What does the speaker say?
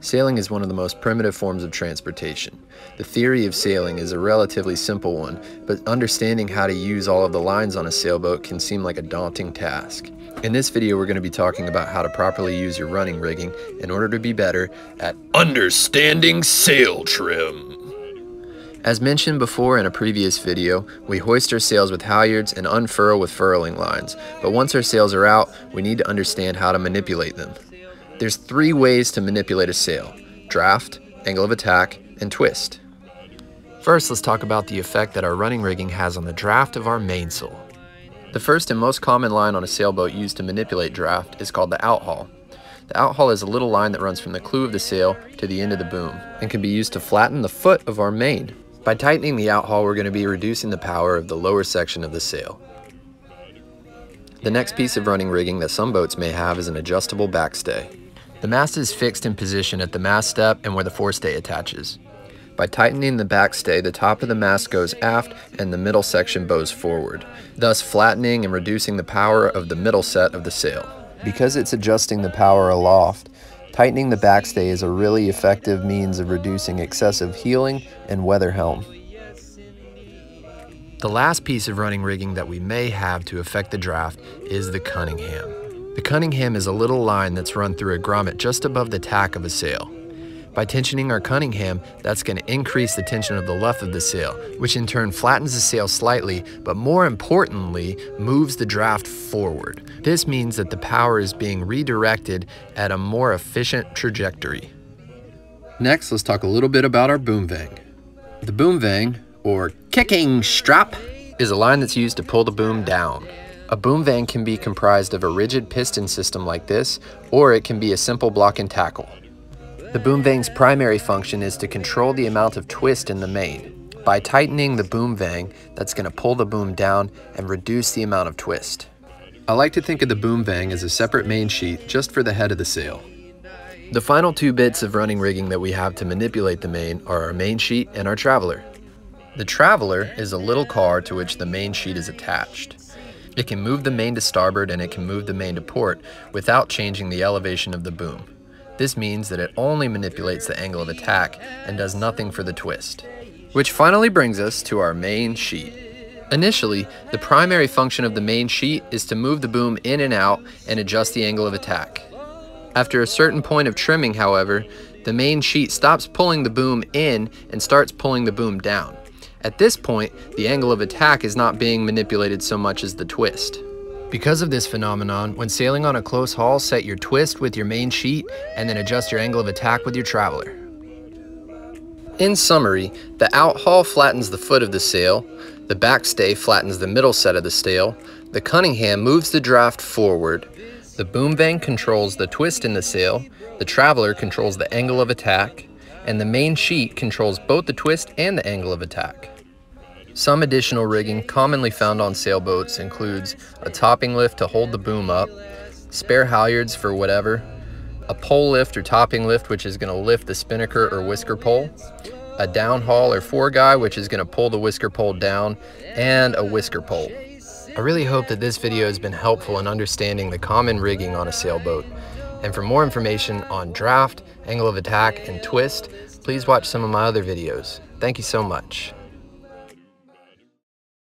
Sailing is one of the most primitive forms of transportation. The theory of sailing is a relatively simple one, but understanding how to use all of the lines on a sailboat can seem like a daunting task. In this video, we're going to be talking about how to properly use your running rigging in order to be better at understanding sail trim. As mentioned before in a previous video, we hoist our sails with halyards and unfurl with furling lines, but once our sails are out, we need to understand how to manipulate them. There's three ways to manipulate a sail, draft, angle of attack, and twist. First, let's talk about the effect that our running rigging has on the draft of our mainsail. The first and most common line on a sailboat used to manipulate draft is called the outhaul. The outhaul is a little line that runs from the clew of the sail to the end of the boom and can be used to flatten the foot of our main. By tightening the outhaul, we're going to be reducing the power of the lower section of the sail. The next piece of running rigging that some boats may have is an adjustable backstay. The mast is fixed in position at the mast step and where the forestay attaches. By tightening the backstay, the top of the mast goes aft and the middle section bows forward, thus flattening and reducing the power of the middle set of the sail. Because it's adjusting the power aloft, tightening the backstay is a really effective means of reducing excessive heeling and weather helm. The last piece of running rigging that we may have to affect the draft is the Cunningham. The Cunningham is a little line that's run through a grommet just above the tack of a sail. By tensioning our Cunningham, that's going to increase the tension of the luff of the sail, which in turn flattens the sail slightly, but more importantly, moves the draft forward. This means that the power is being redirected at a more efficient trajectory. Next, let's talk a little bit about our boom vang. The boom vang, or kicking strap, is a line that's used to pull the boom down. A boom vang can be comprised of a rigid piston system like this, or it can be a simple block and tackle. The boom vang's primary function is to control the amount of twist in the main. By tightening the boom vang, that's going to pull the boom down and reduce the amount of twist. I like to think of the boom vang as a separate main sheet just for the head of the sail. The final two bits of running rigging that we have to manipulate the main are our main sheet and our traveler. The traveler is a little car to which the main sheet is attached. It can move the main to starboard and it can move the main to port without changing the elevation of the boom. This means that it only manipulates the angle of attack and does nothing for the twist. Which finally brings us to our main sheet. Initially, the primary function of the main sheet is to move the boom in and out and adjust the angle of attack. After a certain point of trimming, however, the main sheet stops pulling the boom in and starts pulling the boom down. At this point, the angle of attack is not being manipulated so much as the twist. Because of this phenomenon, when sailing on a close haul, set your twist with your main sheet and then adjust your angle of attack with your traveler. In summary, the outhaul flattens the foot of the sail, the backstay flattens the middle set of the sail, the Cunningham moves the draft forward, the boom vang controls the twist in the sail, the traveler controls the angle of attack, and the main sheet controls both the twist and the angle of attack. Some additional rigging commonly found on sailboats includes a topping lift to hold the boom up, spare halyards for whatever, a pole lift or topping lift which is going to lift the spinnaker or whisker pole, a downhaul or foreguy which is going to pull the whisker pole down, and a whisker pole. I really hope that this video has been helpful in understanding the common rigging on a sailboat. And for more information on draft, angle of attack, and twist, please watch some of my other videos. Thank you so much.